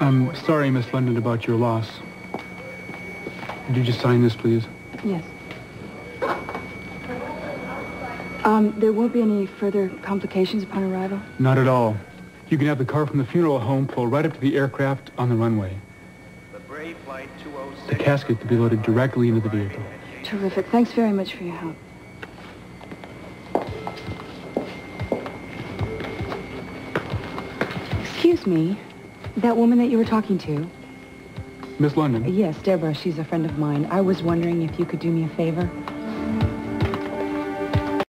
I'm sorry, Miss London, about your loss. Would you just sign this, please? Yes. Um, there won't be any further complications upon arrival? Not at all. You can have the car from the funeral home pull right up to the aircraft on the runway. The casket to be loaded directly into the vehicle. Terrific. Thanks very much for your help. Excuse me. That woman that you were talking to? Miss London? Yes, Debra. She's a friend of mine. I was wondering if you could do me a favor.